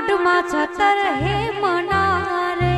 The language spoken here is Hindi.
મોઢમાં છતર હે મના રે